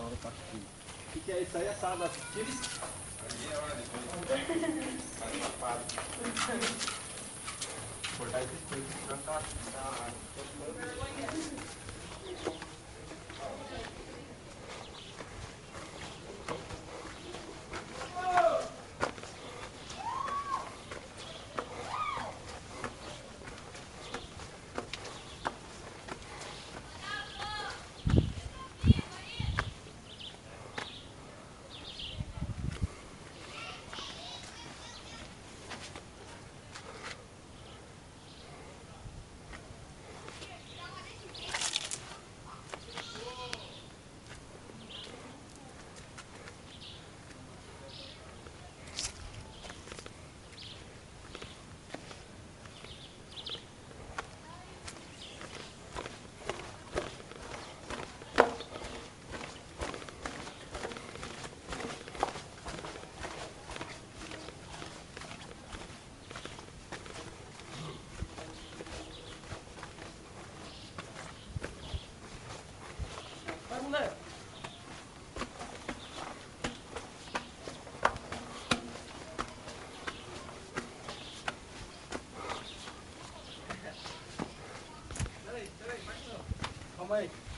hora pra assistir. O que, que é isso aí? Assado assistir? Cortar esse peito, senão tá, tá, Vai, Assalamualaikum.